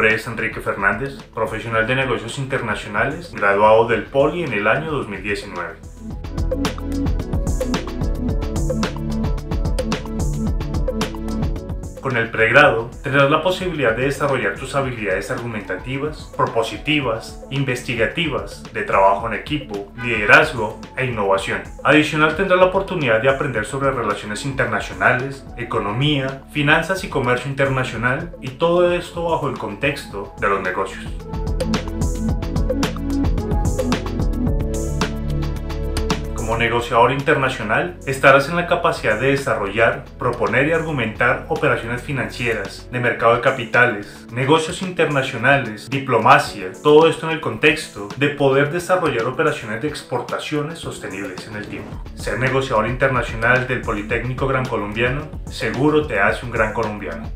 es Enrique Fernández, profesional de negocios internacionales, graduado del Poli en el año 2019. Con el pregrado tendrás la posibilidad de desarrollar tus habilidades argumentativas, propositivas, investigativas, de trabajo en equipo, liderazgo e innovación. Adicional tendrás la oportunidad de aprender sobre relaciones internacionales, economía, finanzas y comercio internacional y todo esto bajo el contexto de los negocios. Como negociador internacional, estarás en la capacidad de desarrollar, proponer y argumentar operaciones financieras, de mercado de capitales, negocios internacionales, diplomacia, todo esto en el contexto de poder desarrollar operaciones de exportaciones sostenibles en el tiempo. Ser negociador internacional del Politécnico Gran Colombiano seguro te hace un gran colombiano.